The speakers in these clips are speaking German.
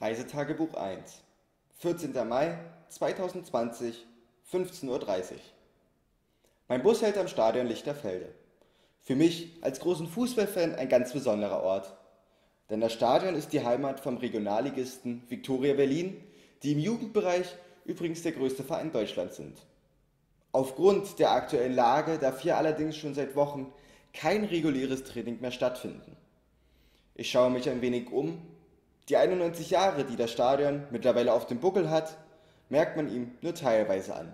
Reisetagebuch 1 14. Mai 2020 15.30 Uhr Mein Bus hält am Stadion Lichterfelde. Für mich als großen Fußballfan ein ganz besonderer Ort. Denn das Stadion ist die Heimat vom Regionalligisten Viktoria Berlin, die im Jugendbereich übrigens der größte Verein Deutschlands sind. Aufgrund der aktuellen Lage darf hier allerdings schon seit Wochen kein reguläres Training mehr stattfinden. Ich schaue mich ein wenig um die 91 Jahre, die das Stadion mittlerweile auf dem Buckel hat, merkt man ihm nur teilweise an.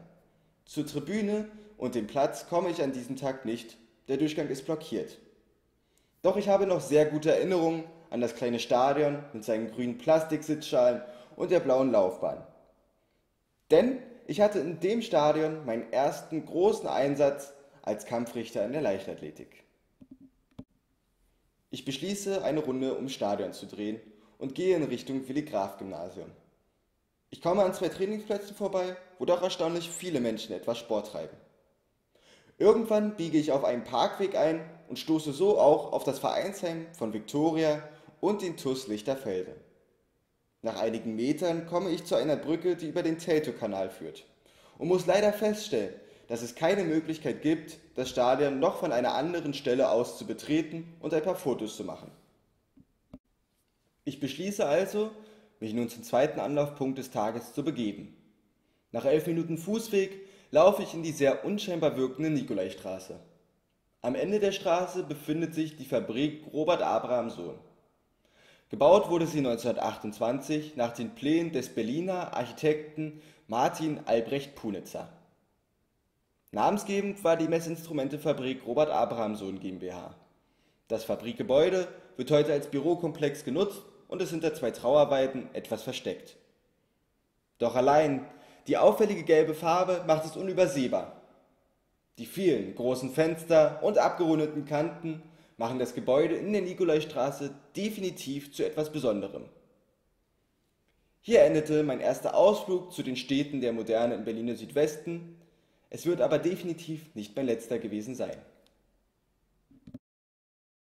Zur Tribüne und dem Platz komme ich an diesem Tag nicht, der Durchgang ist blockiert. Doch ich habe noch sehr gute Erinnerungen an das kleine Stadion mit seinen grünen Plastiksitzschalen und der blauen Laufbahn. Denn ich hatte in dem Stadion meinen ersten großen Einsatz als Kampfrichter in der Leichtathletik. Ich beschließe, eine Runde ums Stadion zu drehen und gehe in Richtung Willi Graf Gymnasium. Ich komme an zwei Trainingsplätzen vorbei, wo doch erstaunlich viele Menschen etwas Sport treiben. Irgendwann biege ich auf einen Parkweg ein und stoße so auch auf das Vereinsheim von Viktoria und den TUS Lichterfelde. Nach einigen Metern komme ich zu einer Brücke, die über den Teltow-Kanal führt und muss leider feststellen, dass es keine Möglichkeit gibt, das Stadion noch von einer anderen Stelle aus zu betreten und ein paar Fotos zu machen. Ich beschließe also, mich nun zum zweiten Anlaufpunkt des Tages zu begeben. Nach elf Minuten Fußweg laufe ich in die sehr unscheinbar wirkende Nikolaistraße. Am Ende der Straße befindet sich die Fabrik Robert Abraham Sohn. Gebaut wurde sie 1928 nach den Plänen des Berliner Architekten Martin Albrecht Punitzer. Namensgebend war die Messinstrumentefabrik Robert Abraham Sohn GmbH. Das Fabrikgebäude wird heute als Bürokomplex genutzt und ist hinter zwei Trauerweiden etwas versteckt. Doch allein die auffällige gelbe Farbe macht es unübersehbar. Die vielen großen Fenster und abgerundeten Kanten machen das Gebäude in der Nikolaistraße definitiv zu etwas Besonderem. Hier endete mein erster Ausflug zu den Städten der Moderne im Berliner Südwesten. Es wird aber definitiv nicht mein letzter gewesen sein.